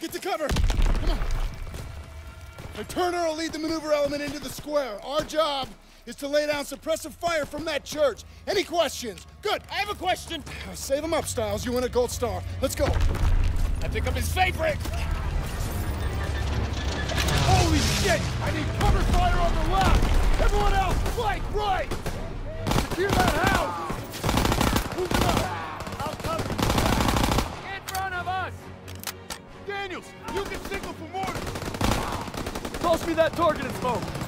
get to cover. Come on. Now, Turner will lead the maneuver element into the square. Our job is to lay down suppressive fire from that church. Any questions? Good. I have a question. Save him up, Stiles. You win a gold star. Let's go. I think I'm his favorite. Holy shit! I need cover fire on the left! Everyone else, flank right! Secure that that target and smoke.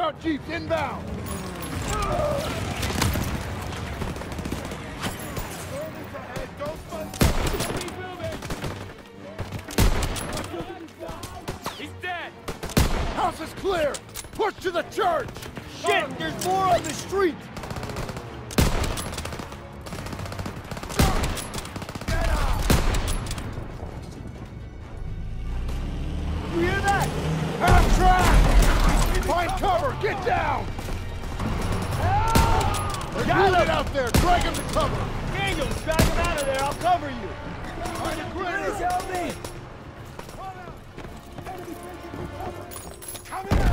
Crouch Jeeps inbound! He's dead. House is clear! Push to the church! Shit, there's more on the street. Get down! There's movement out there! Drag him to cover! Daniels, drag him out of there. I'll cover you. Find a! Please help me. Come here!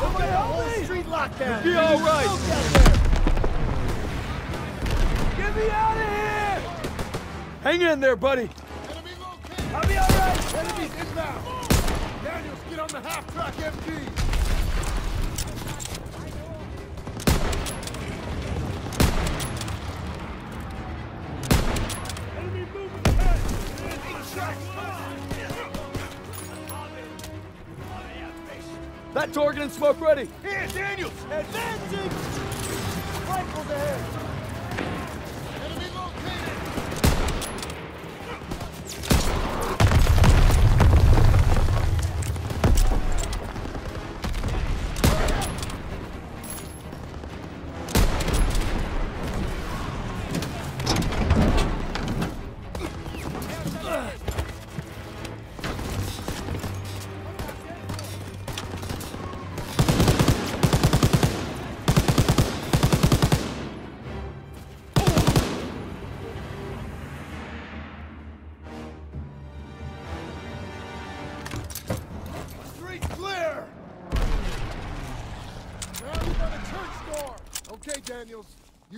Somebody help me. Street lockdown! Be all right. Smoke out there! Get me out of here. Hang in there, buddy. Enemy located! I'll be all right. Enemies inbound! Daniels, get on the half-track MG! That target and smoke ready. Here, Daniels! Advancing. Rifles ahead.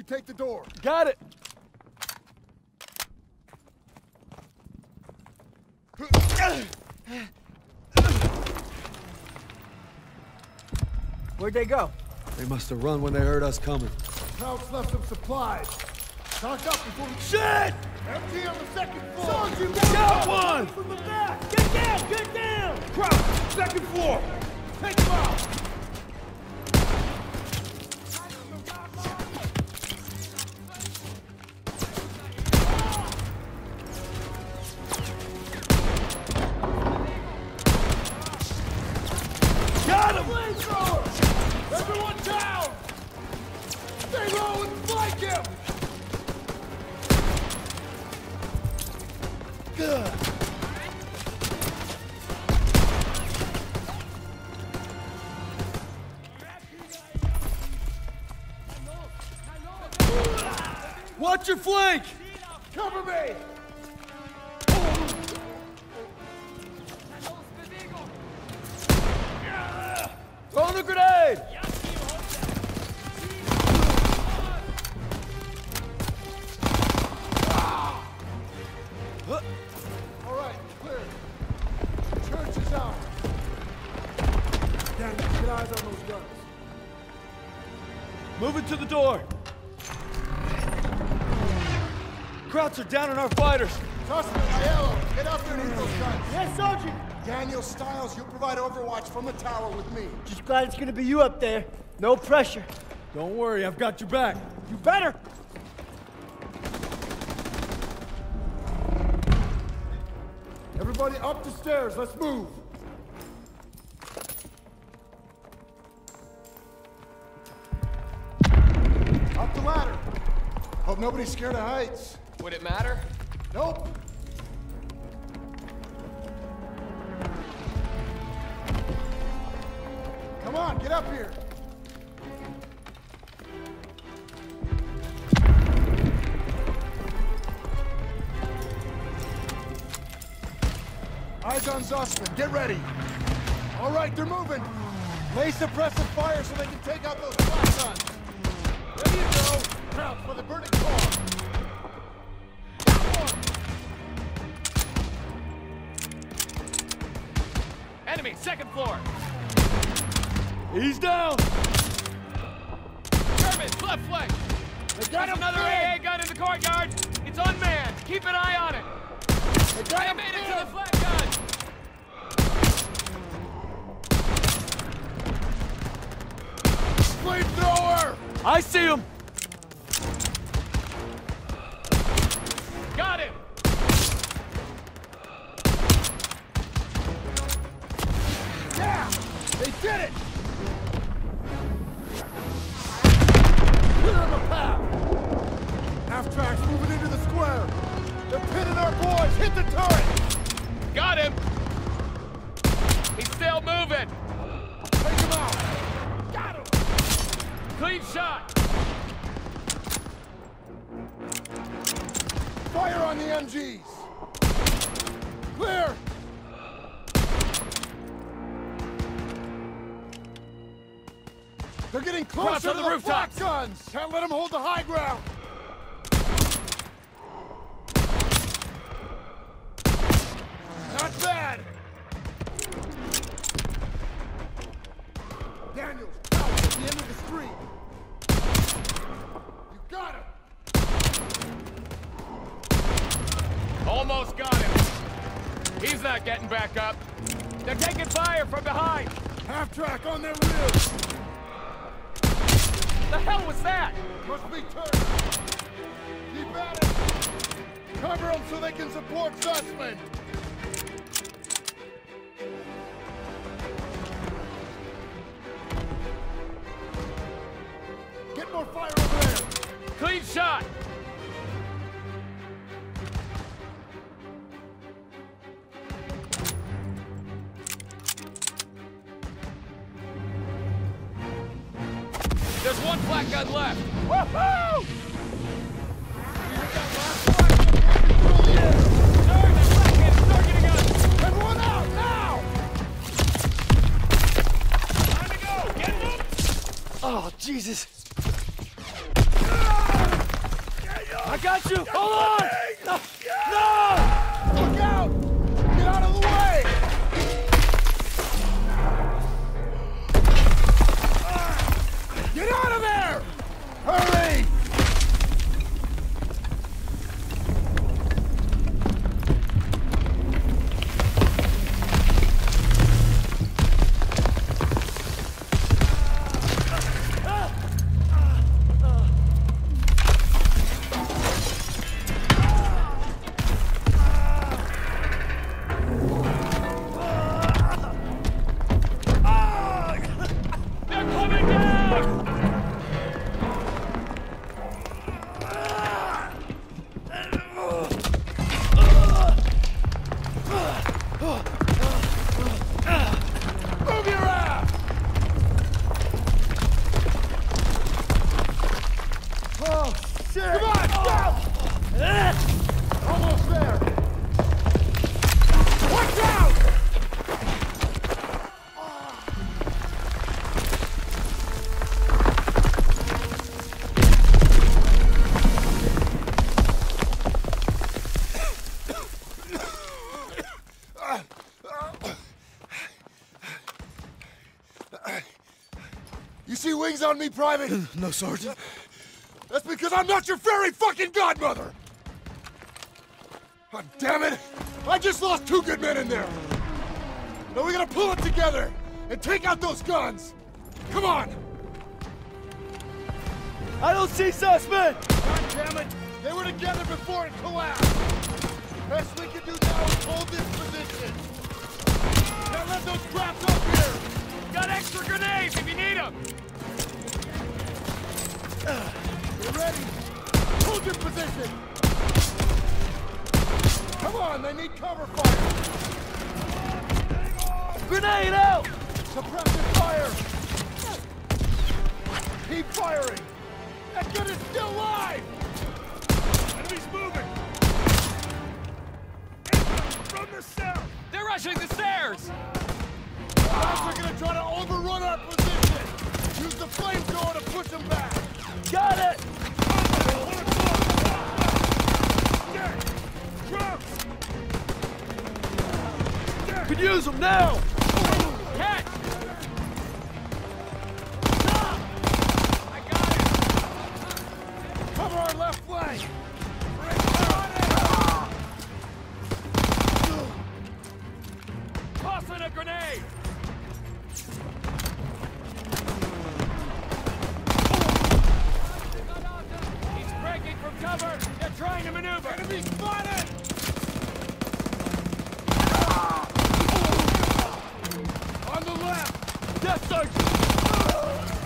Take the door. Got it. Where'd they go? They must have run when they heard us coming. House left some supplies. Stock up before we... Shit! Empty on the second floor! you got one! From the back! Get down! Get down! Crouch! Second floor! Take them out! Watch your flank! Cover me! Throw the grenade! All right, clear. Church is out. Get eyes on those guns. Move it to the door. Krauts are down on our fighters. Trust me, Aiello. Get up there and hit those guns. Yes, Sergeant. Daniel Stiles, you'll provide overwatch from the tower with me. Just glad it's gonna be you up there. No pressure. Don't worry, I've got your back. You better. Everybody up the stairs, let's move. Up the ladder. Hope nobody's scared of heights. Would it matter? Nope. Come on, get up here. Eyes on Zussman, get ready. All right, they're moving. Lay suppressive fire so they can take out those shotguns. Ready to go. Crouch for the burning car. Enemy, second floor. He's down! German, left flank. They got There's him another pinned. AA gun in the courtyard. It's unmanned. Keep an eye on it. They got I him made it to the pinned. flak gun. Flamethrower! I see him! Got him. Did it! Clear them a path! Half tracks moving into the square! They're pinning our boys! Hit the turret! Got him. He's still moving. Take him out! Got him! Clean shot. Fire on the MGs! Closer Cross on to the the rooftops. flak guns! Can't let them hold the high ground! Not bad! Daniels, out at the end of the street! You got him! Almost got him. He's not getting back up. They're taking fire from behind. Half track on their rear! The hell was that? Must be turned! Keep at it! Cover them so they can support Zussman! One flak gun left. Woohoo! Sir, that flak gun's targeting us. Everyone out, now! Time to go. Get them. Oh, Jesus! I got you! Hold on! No! no! You see wings on me, Private? No, Sergeant. That's because I'm not your fairy fucking godmother! God damn it! I just lost two good men in there! Now we gotta pull it together and take out those guns! Come on! I don't see Zussman! God damn it! They were together before it collapsed! Best we can do now is hold this position! Now let those traps up here! Got extra grenades if you need them! You ready? Hold your position! Come on, they need cover fire! Grenade out! Suppressive fire! Keep firing! That gun is still alive! Enemies moving! From the south! They're rushing the stairs! Are gonna try to overrun our position! Use the flamethrower to push them back! Got it! Could use them now! Catch! I got it! Cover our left flank! Maneuver! Enemy spotted! On the left! Death Sergeant!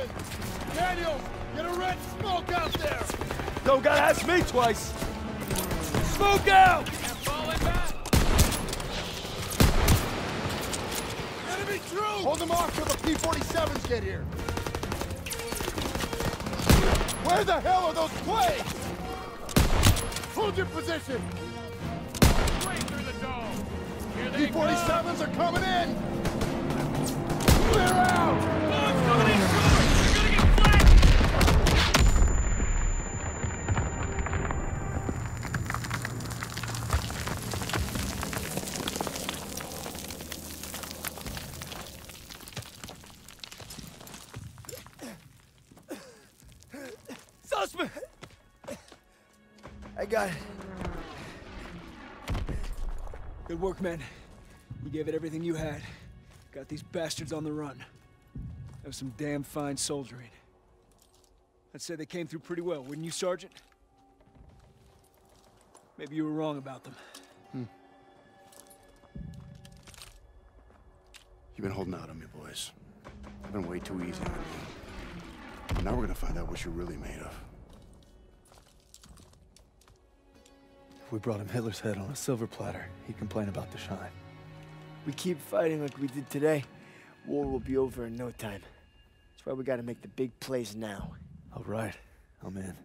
P-47! Daniels, get a red smoke out there! Don't gotta ask me twice! Smoke out! Falling back! Enemy troops! Hold them off till the P-47s get here! Where the hell are those planes? Hold your position! Straight through the dome! Here they come! P-47s are coming in! Clear out! Zussman! I got it. Good work, man. You gave it everything you had. Got these bastards on the run. That was some damn fine soldiering. I'd say they came through pretty well, wouldn't you, Sergeant? Maybe you were wrong about them. Hmm. You've been holding out on me, boys. I've been way too easy on you. Now we're gonna find out what you're really made of. We brought him Hitler's head on a silver platter, he'd complain about the shine. We keep fighting like we did today, war will be over in no time. That's why we gotta make the big plays now. All right, I'm in.